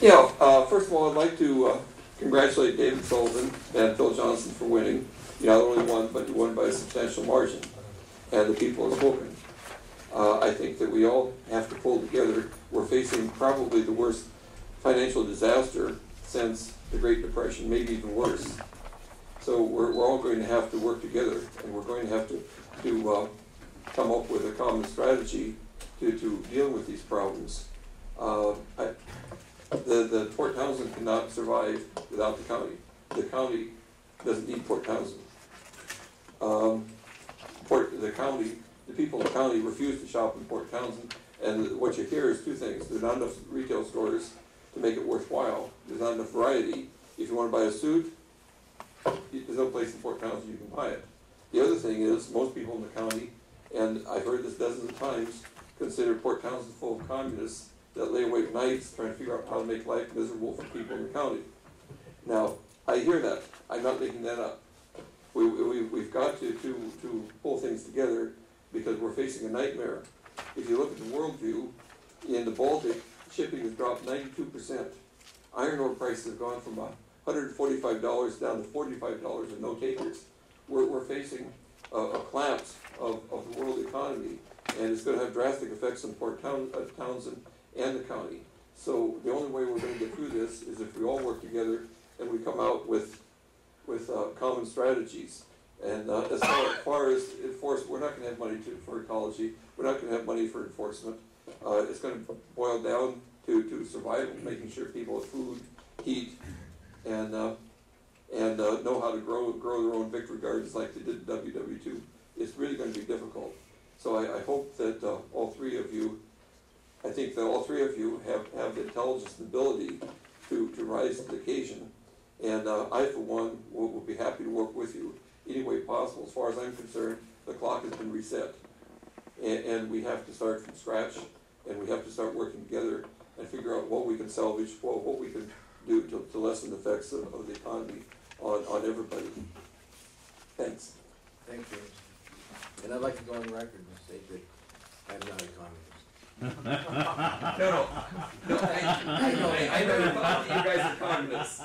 Yeah, uh, first of all, I'd like to uh, congratulate David Sullivan and Phil Johnson for winning. You not only won, but you won by a substantial margin, and the people have spoken. Uh, I think that we all have to pull together. We're facing probably the worst financial disaster since the Great Depression, maybe even worse. So we're, we're all going to have to work together, and we're going to have to, to uh, come up with a common strategy to, to deal with these problems. Uh, I, the, the Port Townsend cannot survive without the county. The county doesn't need Port Townsend. Um, Port, the county, the people in the county refuse to shop in Port Townsend, and what you hear is two things. There's not enough retail stores to make it worthwhile. There's not enough variety. If you want to buy a suit, there's no place in Port Townsend you can buy it. The other thing is, most people in the county, and I've heard this dozens of times, consider Port Townsend full of communists that lay awake nights trying to figure out how to make life miserable for people in the county. Now, I hear that. I'm not making that up. We, we, we've got to, to, to pull things together because we're facing a nightmare. If you look at the world view, in the Baltic, shipping has dropped 92%. Iron ore prices have gone from $145 down to $45 and no takers. We're, we're facing a, a collapse of, of the world economy, and it's going to have drastic effects on Port Town, uh, and the county. So the only way we're going to get through this is if we all work together and we come out with with uh, common strategies. And uh, as far, as enforcement, we're not going to have money to, for ecology. We're not going to have money for enforcement. Uh, it's going to boil down to, to survival, making sure people have food, heat, and uh, and uh, know how to grow grow their own victory gardens like they did in WW2. It's really going to be difficult. So I, I hope that uh, all three of you I think that all three of you have, have the intelligence and ability to, to rise to the occasion. And uh, I, for one, will, will, be happy to work with you any way possible. As far as I'm concerned, the clock has been reset. And, and we have to start from scratch, and we have to start working together and figure out what we can salvage, what, what we can do to, to lessen the effects of, of the economy on, on everybody. Thanks. Thank you. And I'd like to go on record and say that I'm not a communist. No, no, I, I know, I know, you guys are communists.